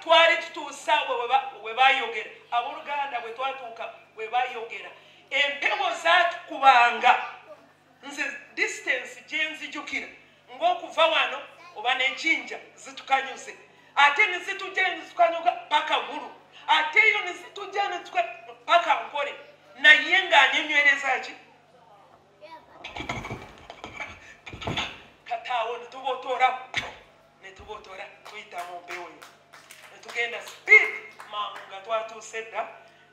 twali tutuusa we ba- we bayogera. Abooluganda bwe twatuuka we bayogera. Empewo zatukubanga nze distance gyenzijukira ng'okuva wano oba nejinja zitukanyuze. Ate nezitujja nezitukanyuka paka gulu ate eyo nezitujja paka nkole. Naye ng'anyonywereza ki? Kataawo netubotoora netubotoora tuyita mu mpewo yo netugenda speed mangu nga twatuuse dda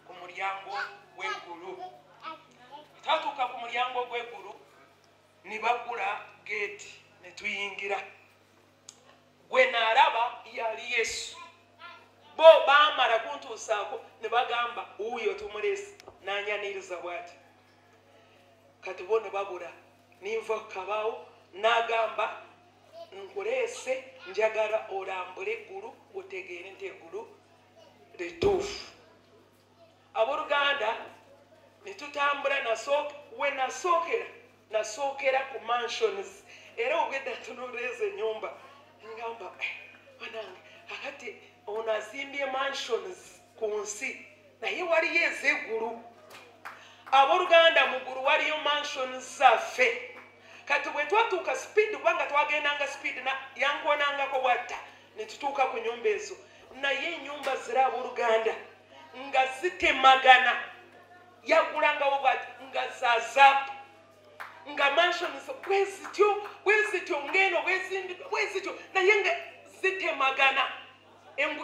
ku mulyango gw'eggulu. Twatuuka ku mulyango gw'eggulu ne bagula geeti ne tuyingira. Gwe naalaba yali yesu. Bo baamala kuntuusaako ne bagamba wuuyo tumuleesi n'anyaniriza bw'ati. Kati bo ne babula ninva kabaawo n'agamba nkuleese njagala olambule eggulu otegeere nti eggulu lituufu. Abooluganda ne tutambula we nasookera nasookera ku mansions. Era obwedda tunoleeza ennyumba ngamba "Eh, banange akati ono azimbye mansions ku nsi naye waliyo ez'eggulu. Abooluganda mu ggulu waliyo mansions zaffe. Kati bwe twatuuka speed kubanga twagendanga na- yankonangako bwatta ne tutuuka ku nyumba ezo. Naye ennyumba ziri abooluganda nga zitemagana. Yagulangawo bwati nga zazaapu nga mansions bwe zityo bwe zityo ngeno bwe zityo. Naye nga zitemagana.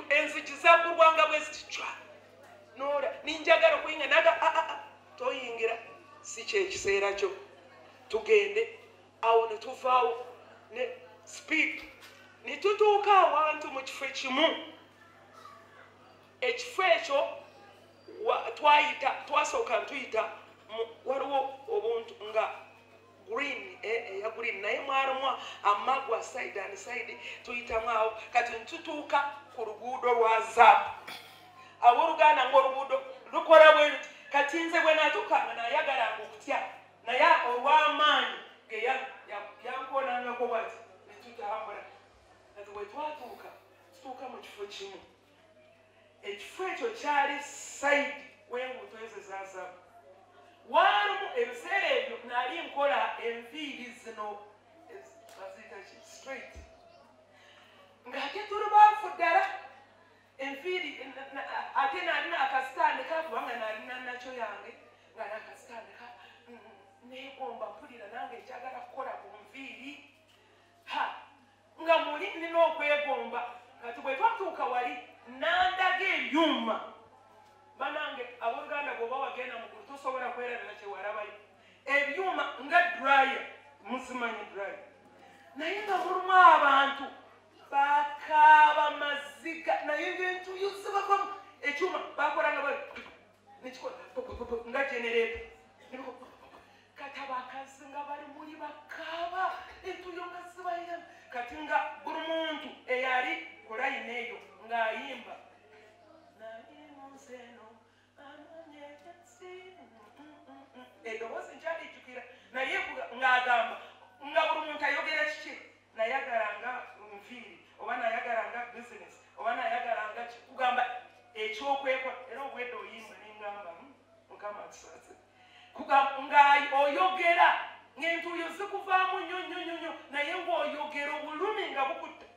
Enzigi zagulwanga bwe zititwa nola ninjagala okuyinga naga aa toyingira. Si kyekiseera kyo. Tugende awo ne tuvaawo ne speed ne tutuuka awantu mu kifo ekimu? Ekifo ekyo wa- twayita twasooka ntuyita waliwo obuntu nga green eh, eya green naye mwalimu amagwa side and side tuyitamu awo. Kati ntutuuka ku luguudo lwa zaabu. Abooluganda ngaoluguudo lukola bwe luti kati nze bwe natukanga nayagalanga okutya naye olw'amaanyi ge ya- ya- yankonangako bwati netutambula bwe twatuuka tutuuka mu kifo kimu. Ekifo ekyo kyali saidi w'enguuto ezo ezazaabu waalimu ebiseera ebyo nali nkola enviiri zino baziyita ki? Straight. Ng'ate tuli baafu ddala enviiri ate nalina akasitande ka kubanga nalina nakyo yange nga nakasitande ka mm, neegomba mpulira nange ekyagala kukola ku nviiri nga muli nina okwegomba. Kati bwe twatuuka wali nandaga ebyuma. Banange abooluganda bwoba wagenda mugulu tosobola kwerabira kyewalabayo ebyuma nga draya muzimanyi draya naye nga mulimu abantu bakaaba maziga naye ngaentuyo zibavamu ekyuma bakolanga ba nekikola nga genereeta kati abakazi nga bali muli bakaaba entuyo nga zibayira kati nga buli muntu eyali kulayini eyo ng'ayimba. Eddoboozi nkyalijjukira naye ng'agamba nga buli muntu ayogera kiki? Nayagalanga nviiri oba nayagalanga bizinesi oba nayagalanga kugamba ekyokwekola era obwedde oyimba nengamba "Hmm, mukama tusaze ng'oyogera ng'entuuyo zikuvaamu nnyo nnyo nnyo nnyo naye ng'oyogera obulumi nga bukutta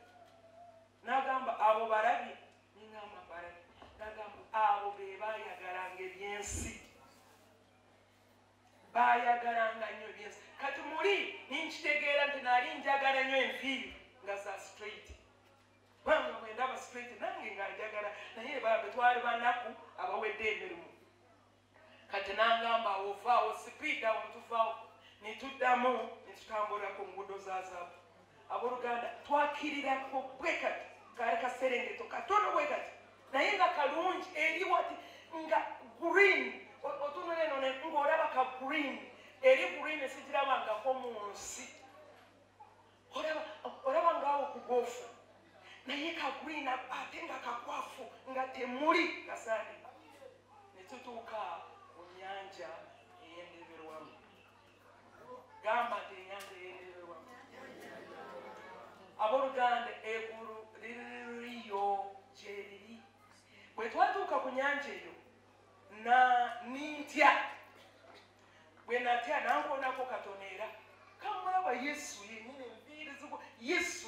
n'agamba abo balabi nengamba balabi n'agamba abo be baayagalanga ebyensi baayagalanga nnyo ebyensi kati muli naali njagala nnyo enviiri nga za straight. Banga bwendaba straight nange nga njagala naye babe twali banaku abawedde emirimu. Kati nangamba ovaawo sipiidi awo ntuvaawo netuddamu netutambulira ku nguudo za zaabu. Abooluganda twakirirako bwe kati kaali kaserengeto katono bwe kati. Naye nga kalungi eri wati nga green O- otunula eno ne- ng'olaba ka green. Eri green sigirabangako mu nsi olaba olaba ngaawo ku goofu naye ka green ate nga kakwafu nga temuli kasaani ne tutuuka ku nnyanja ey'endeberwamu. Gamba nti ennyanja ey'endeberwamu. Abooluganda eggulu liriyo gye ku nyanja eyo na nintya. Bwe natya nankoonako katono era. Kamulaba yesu yenyini enviiri zigo yesu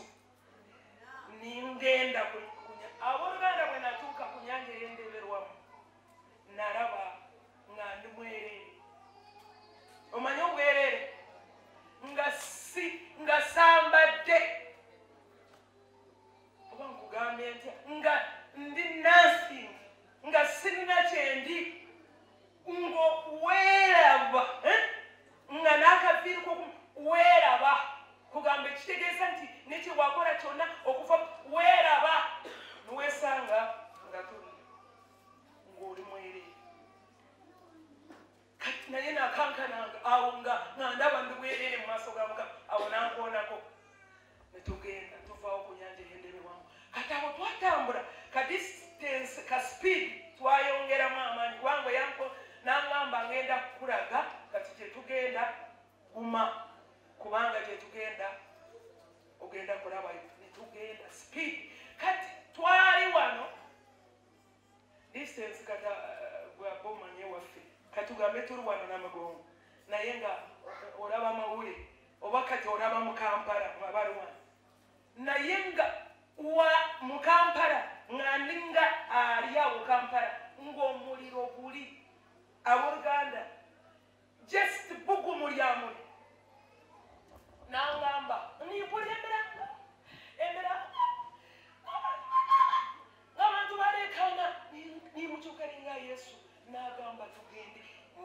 kyonna okuva weeraba niweesanga nga tuli ng'oli mwereere kati naye nakankananga awo nga nga ndaba ndi bwereere mu maaso ga mukama awo nankoonako netugenda tuvaawo ku nyanja ey'endebewamu kati awo twatambula ka distance ka speed twayongeramu amaanyi kubanga yanko nangamba ngenda kukulaga kati gyetugenda guma kubanga gyetugenda ogenda kulabayo netugenda speed kati twali wano distance kata gwaba omanye waffe katugambe tuli wano namagongo naye nga olaba mawule oba kati olaba mu kampala mwabali wano naye nga wa mu kampala nga ndinga ali awo kampala ng'omuliro guli abooluganda just bugumu lyamuli nangamba nimpulira emberanga emberanga ng'abantu balekana nimukyukalinga yesu n'agamba tugende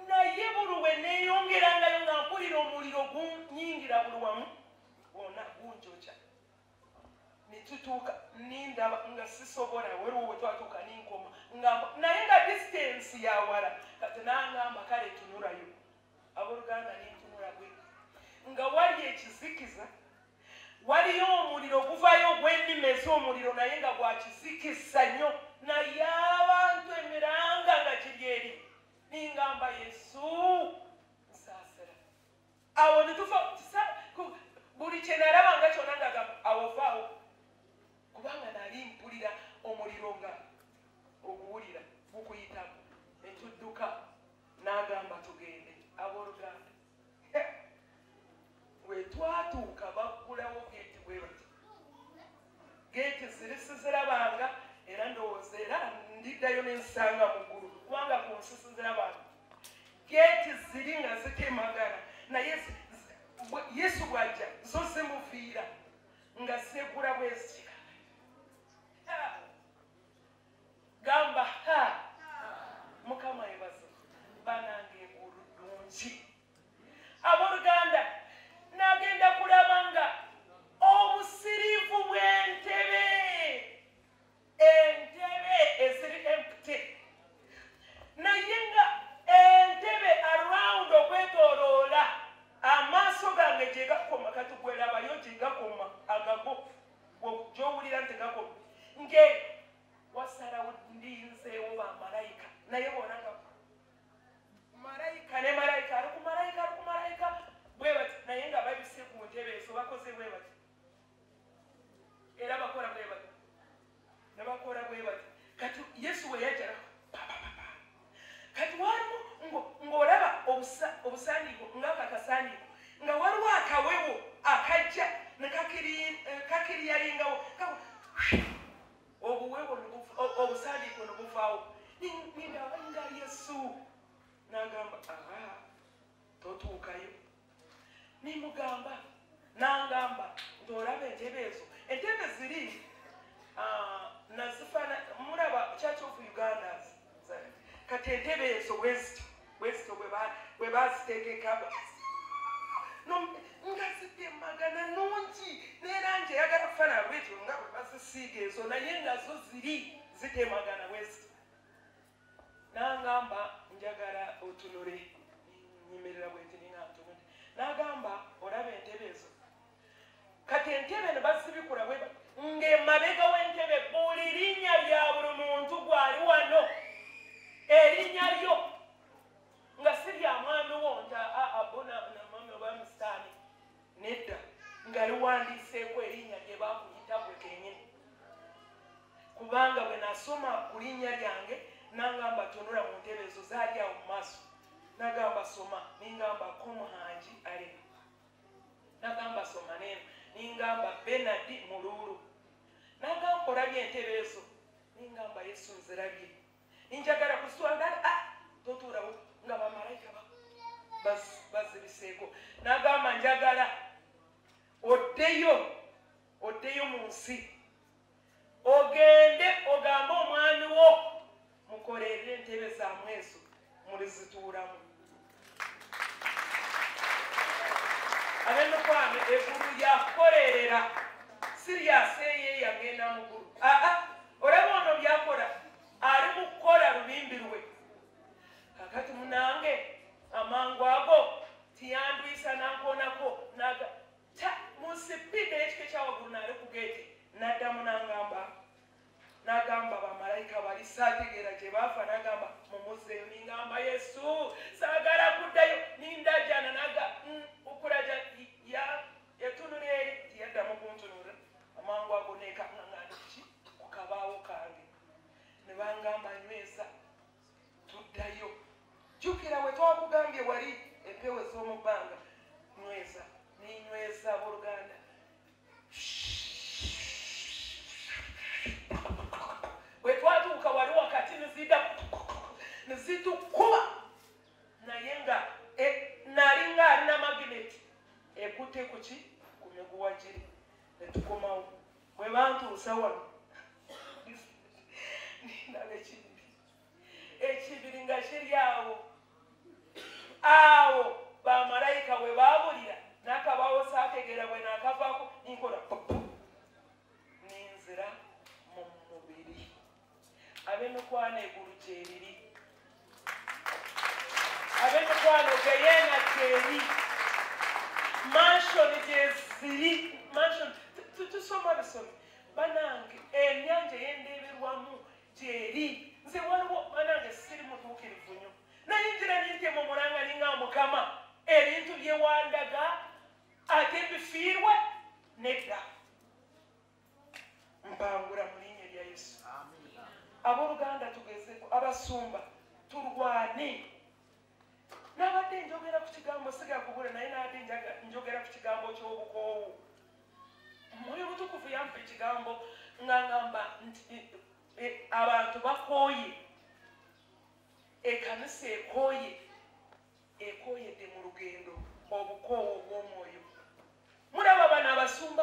naye buluwe neeyongerangayo nga mpulira omuliro gunyingira buli wamu wona gunjokya netutuuka nindaba nga sisobola waliwo wetwatuuka ninkoma ngamba naye nga distance yawala kati nangamba kale tunulayo abooluganda nintunula gwe nga wali ekizikiza waliyo omuliro guvayo ogw'ennimi ez'omuliro naye nga gwakizikiza nnyo naye abantu emiranga nga kiri eri. Ningamba yesu nsaasira. Awo ku- buli kyenalaba nga kyona nga gamba awo vaawo kubanga nali mpulira omuliro nga oguwulira gukuyitamu netudduka n'agamba tugende. Abooluganda. Wetwatuuka baggulawo geeti bwe bati geeti ziri sizirabanga era ndowooza era ndiddayo nensanga mu ggulu kubanga ku nsi sizirabanga geeti ziri nga zitemagana naye yesu bwajja zo zimuviira nga zegula bwezikika gamba Kawo- obuwewo ne buvaawo Ni- nindaba nga yesu. N'agamba aha totuukayo. Nimugamba n'angamba nti olaba entebe ezo. Entebe ziri ah, nazifana mulaba church of uganda kati entebe ezo bwezityo bwezityo bwe ba- bwe bazitegeka nga zitemagana nungi nerangi eyagala kufaanana bwetyo nga bwe bazisiiga ezo naye nga zo ziri zitemagana bwezityo nangamba njagala otunule nyimirira bwenti ninga ntunule. Nagamba olaba entebe ezo. Kati entebe ne bazibikula bwe ng'emabega w'entebe buli linnya lya buli muntu gwali wano. Erinnya lyo nga si lya mwami wo nti abo namwami oba misitaani nedda nga liwandiiseeko erinnya lye bakuyita bwe kenyini kubanga bwe nasoma ku linnya lyange nangamba tunula mu ntebe ezo zaali awo mu maaso. Nagamba soma ningamba komuhangi alema nagamba soma neno ningamba benadi muluulu nagamba olabye entebe ezo ningamba yesu nzirabye. Ninjagala kusitwala ah, totuulawo nga bamalayika ba- baz- bazibiseeko. Nagamba njagala oddeyo oddeyo mu nsi. Ogende ogambe omwami wo. Mukolerere entebe zaamwe ezo mulizituulamu. Ab'emikwano eggulu yakukolerera siriyasi eye yagenda mu ggulu aa olaba ono byakola. Ali mu kukola lubimbi lwe. Kakati munange amangu ago tiyandwisa nankonako naga ta musipida ekiko ekyawaggulu naali ku geeti naddamu nangamba nagamba bamalayika bali saategeera gye baafa nagamba mumuzeeyo ningamba yesu saagala kuddayo nindajana naga "Mm, okulaja ya- yatunula eri tiyaddamu kuntunula amangu ago nekaŋaŋani ki ku kabaawo kange ne bangamba nyweza tuddayo jjukira we twakugambye wali empewo ez'omu bbanga nyweza ninyweza abooluganda bwe twatuuka wali wakati nizidda nizitukuba naye nga e- nali nga alina magineti ekutte ku ki ku miguwa giri netukomawo bwe bantuusa wano ndaba ekibiri ekibiri nga kiri awo awo bamalayika bwe baabulira n'akabaawo saategeera bwe naakavaako ninkola pupu ninzira mu mubiri ab'emikwano eggulu gyebiri ab'emikwano geyeena gyeri manshoni gyeziri manshoni tusoma bisomi banange emyanja eyendeberwamu gyeri nze waliwo banange siri mutuukirivu nnyo nayingira nintemu mulanga ninga mukama ebintu byewandaga ate bifiirwe nedda mpangula mu linnya lya yesu. Abooluganda tugezeko abasumba tulwane nabadde njogera ku kigambo sigakubula naye nabadde njogera ku kigambo ky'obukoowu mwoyo mutukuvu yampa ekigambo nga ngamba nti e, abantu bakooye. Ekanisa ekooye ekooyedde mu lugendo obukoowu obw'omwoyo mulaba bano abasumba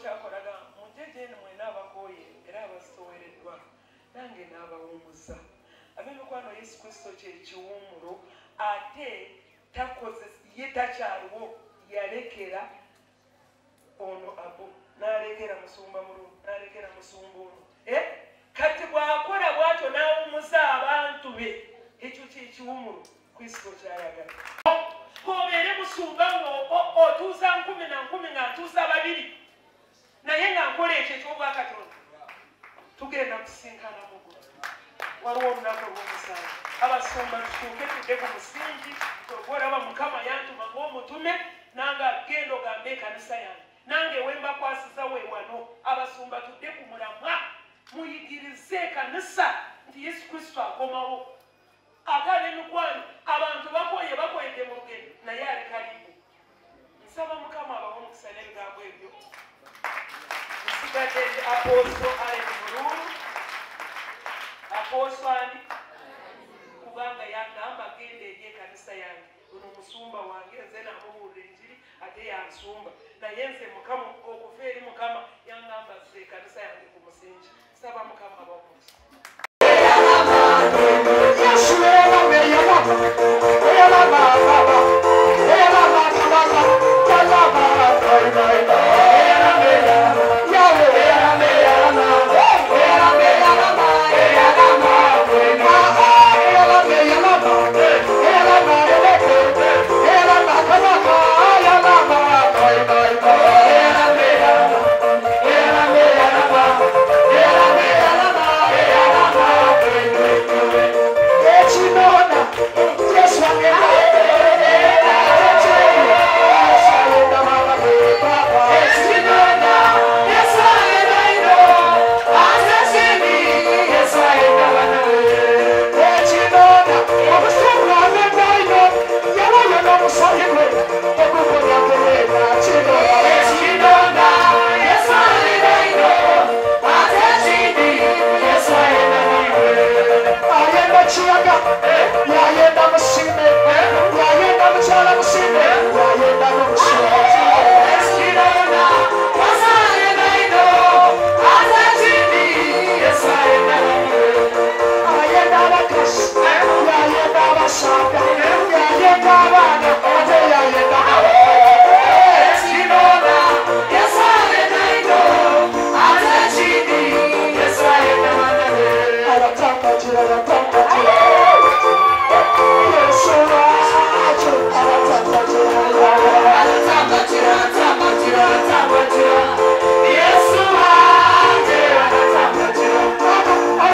kino bokyakolaga mujje gyeni mwena abakooye era abasitowereddwa nange n'abawummuza ab'emikwano yesu kristo kyekiwummulo ate takoze ye takyaliwo yalekera ono abo n'alekera musumba mulungi n'alekera musumba ono. Eh? kati bw'akola bw'atyo n'awummuza abantu be ekyo kyekiwummulo kristo kyayagala. Obeere musumba nga o- otuuza nkumi na nkumi nga ntuuza babiri naye nga nkola ekyo ekyobwakatonda tugenda kusinkana mugo waliwo olunaku olw'omusango abasumba tutuuke tudde ku musingi olaba mukama yantuma ng'omutume nange genda ogambe ekanisa yange nange wembakwasiza we wano abasumba tudde ku mulamwa muyigirize ekanisa nti yesu kristo akomawo ate ab'emikwano abantu bakoye bakoyedde mu lugendo naye ali kalibu nsaba mukama abawo omukisa n'ebigambo ebyo nsigadde aposo aleni mululu aposo ani kubanga yagamba genda eri ekanisa yange. Ono musumba wange nze namubuulira enjiri ate yansumba. Naye nze mukama okuva eri mukama yangamba ze ekanisa yange ku musingi saba mukama abawumusa Yesu eyabameyama, eyabamababa, Shaka, Shaka, Shaka,